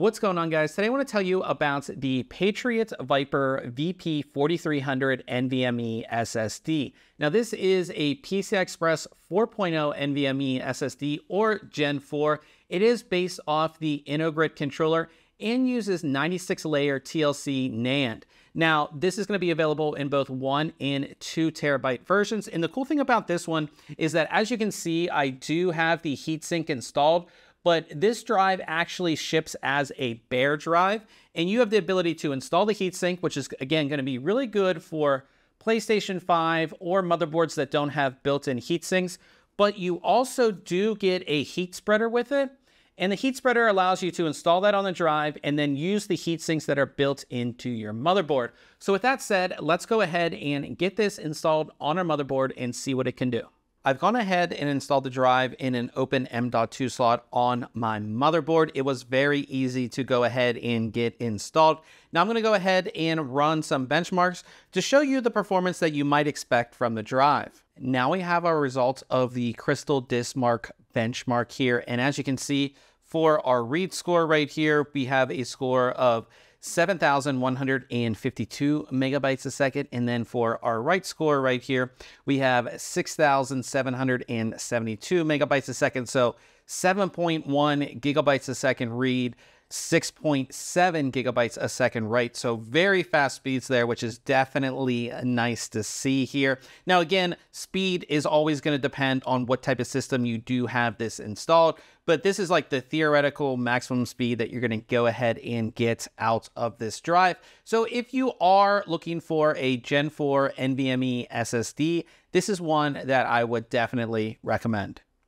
What's going on guys? Today I want to tell you about the Patriot Viper VP4300 NVMe SSD. Now this is a PCI Express 4.0 NVMe SSD or Gen 4. It is based off the InnoGrit controller and uses 96 layer TLC NAND. Now, this is going to be available in both one and two terabyte versions. And the cool thing about this one is that as you can see, I do have the heatsink installed, but this drive actually ships as a bare drive. And you have the ability to install the heatsink, which is again going to be really good for PlayStation 5 or motherboards that don't have built-in heatsinks. But you also do get a heat spreader with it. And the heat spreader allows you to install that on the drive and then use the heat sinks that are built into your motherboard. So with that said, let's go ahead and get this installed on our motherboard and see what it can do. I've gone ahead and installed the drive in an open M.2 slot on my motherboard. It was very easy to go ahead and get installed. Now I'm going to go ahead and run some benchmarks to show you the performance that you might expect from the drive. Now we have our results of the Crystal Mark benchmark here. And as you can see, for our read score right here, we have a score of 7,152 megabytes a second. And then for our write score right here, we have 6,772 megabytes a second. So 7.1 gigabytes a second read, 6.7 gigabytes a second write. So very fast speeds there, which is definitely nice to see here. Now, again, speed is always going to depend on what type of system you do have this installed, but this is like the theoretical maximum speed that you're going to go ahead and get out of this drive. So if you are looking for a Gen 4 NVMe SSD, this is one that I would definitely recommend.